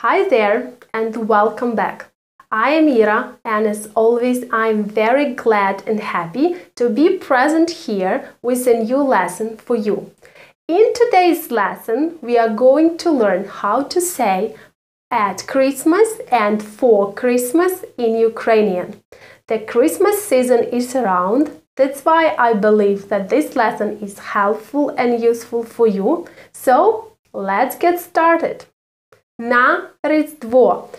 Hi there and welcome back. I am Ira and as always I'm very glad and happy to be present here with a new lesson for you. In today's lesson we are going to learn how to say at Christmas and for Christmas in Ukrainian. The Christmas season is around, that's why I believe that this lesson is helpful and useful for you. So let's get started на Різдво.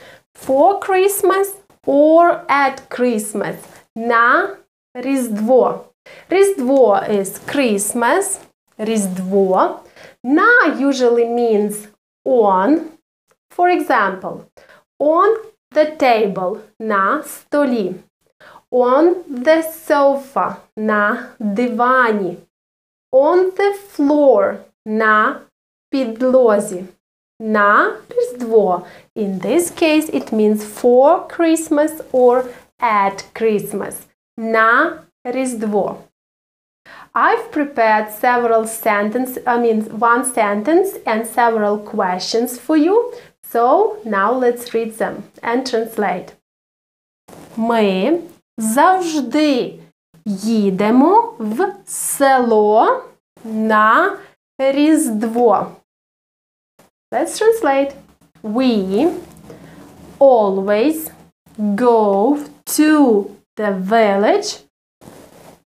For Christmas or at Christmas. На Різдво. Різдво is Christmas. Різдво. На usually means on. For example, on the table на столі. On the sofa на дивані. On the floor на підлозі на Різдво. In this case, it means for Christmas or at Christmas. На Різдво. I've prepared several sentences, I mean one sentence and several questions for you. So now let's read them and translate. Ми завжди їдемо в село на Різдво. Let's translate. We always go to the village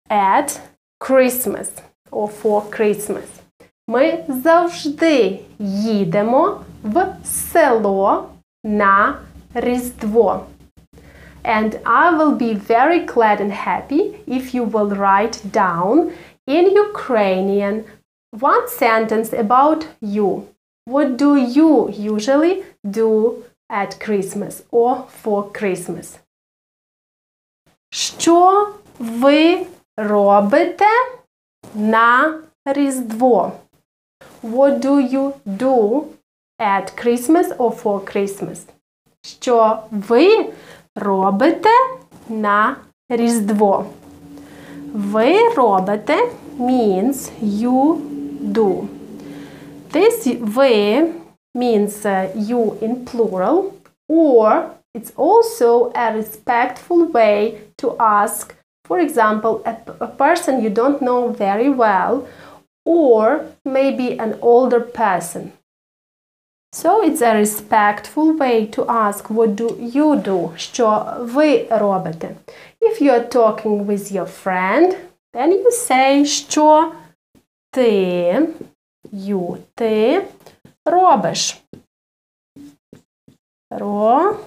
at Christmas or for Christmas. Ми завжди їдемо в село на Різдво. And I will be very glad and happy if you will write down in Ukrainian one sentence about you. What do you usually do at Christmas or for Christmas? Що ви робите на Різдво? What do you do at Christmas or for Christmas? Що ви робите на Різдво? Ви робите means you do. This way means uh, you in plural, or it's also a respectful way to ask, for example, a, a person you don't know very well, or maybe an older person. So it's a respectful way to ask what do you do? Що ви робите? If you are talking with your friend, then you say що ти ю ти робиш. Робиш.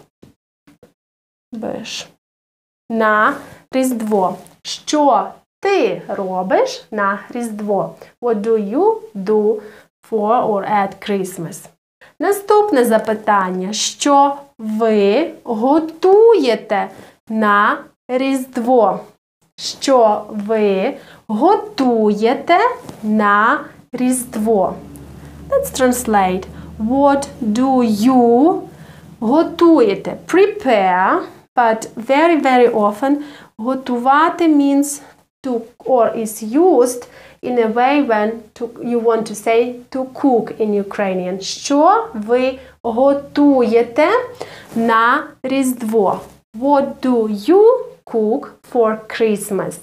На Різдво. Що ти робиш на Різдво? What do you do for or at Christmas? Наступне запитання. Що ви готуєте на Різдво? Що ви готуєте на Різдво? Let's translate. What do you готуєте? Prepare, but very, very often готувати means to or is used in a way when to, you want to say to cook in Ukrainian. Що ви готуєте на Різдво? What do you cook for Christmas?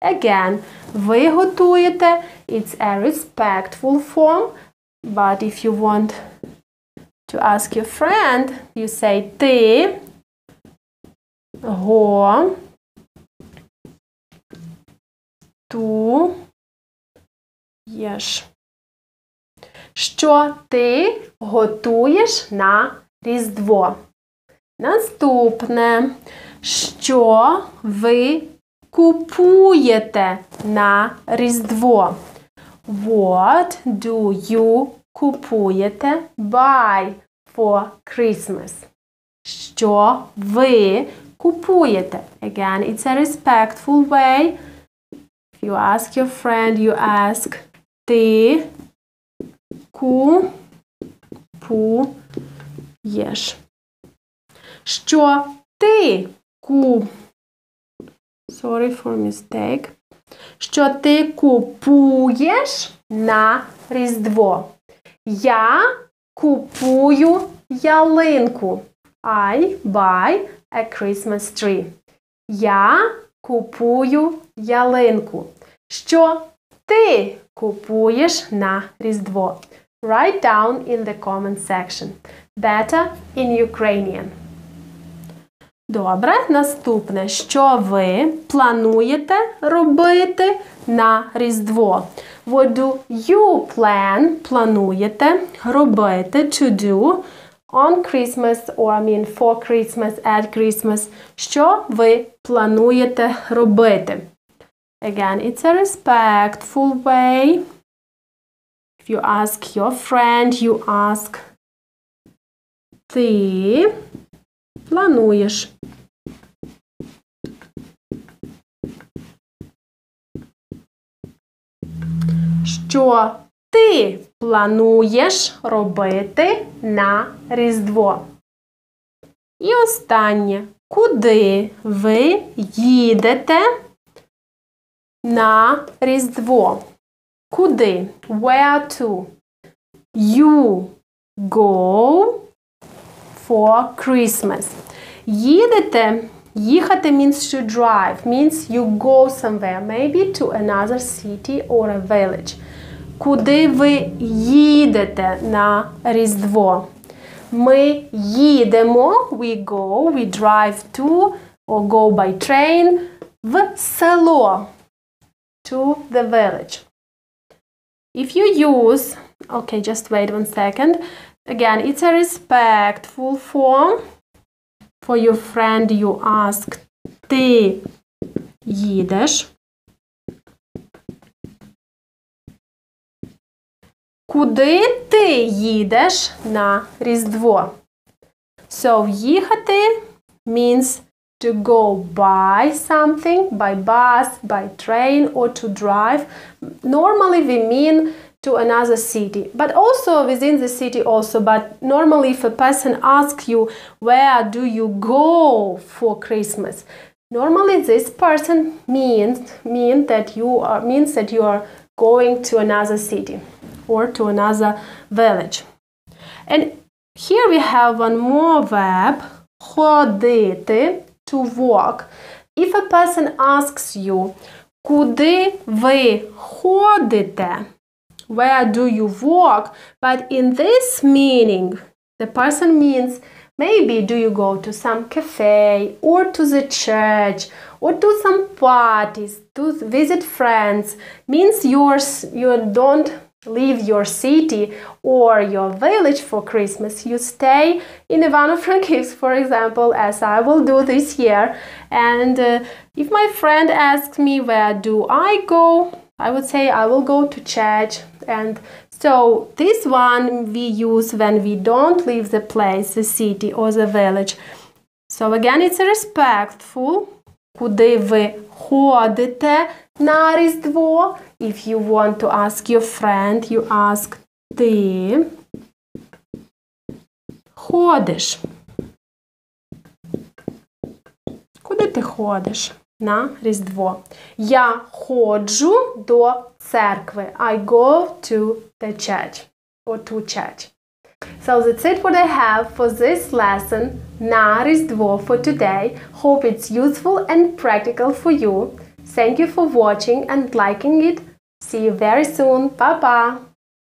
Again, ви готуєте. It's a respectful form. But if you want to ask your friend, you say ти го ту єш. Що ти готуєш на Різдво? Наступне. Що ви купуєте на Різдво? What do you купуєте buy for Christmas? Що ви купуєте? Again, it's a respectful way. If you ask your friend, you ask ти купуєш. Що ти ку Sorry for mistake. Що ти купуєш на Різдво? Я купую ялинку. I buy a Christmas tree. Я купую ялинку. Що ти купуєш на Різдво? Write down in the comment section. Better in Ukrainian. Добре, наступне. Що ви плануєте робити на Різдво? What do you plan? Плануєте робити to do on Christmas or I mean for Christmas at Christmas. Що ви плануєте робити? Again, it's a respectful way. If you ask your friend, you ask ти плануєш. Що ти плануєш робити на Різдво? І останнє. Куди ви їдете на Різдво? Куди? Where to? You go for Christmas. Їдете. Їхати means to drive, means you go somewhere, maybe to another city or a village. Куди ви їдете на Різдво? Ми їдемо, we go, we drive to or go by train в село to the village. If you use, okay, just wait one second. Again, it's a respectful form. For your friend you ask ти їдеш. Куди ти їдеш на Різдво? So, їхати means to go buy something by bus, by train, or to drive. Normally we mean to another city, but also within the city also. But normally if a person asks you where do you go for Christmas, normally this person means mean that you are means that you are going to another city or to another village. And here we have one more verb, ходити, to walk. If a person asks you, куди ви ходите? where do you walk? But in this meaning, the person means maybe do you go to some cafe or to the church or to some parties to visit friends means yours you don't leave your city or your village for Christmas. You stay in Ivano-Frankivsk, for example, as I will do this year. And uh, if my friend asks me where do I go, I would say I will go to church. And so this one we use when we don't leave the place, the city or the village. So again, it's a respectful. Куди ви ходите на Різдво? If you want to ask your friend, you ask ти ходиш. Куди ти ходиш на Різдво? Я ходжу до церкви. I go to the church or to church. So that's it what I have for this lesson на Різдво for today. Hope it's useful and practical for you. Thank you for watching and liking it. See you very soon. Bye bye.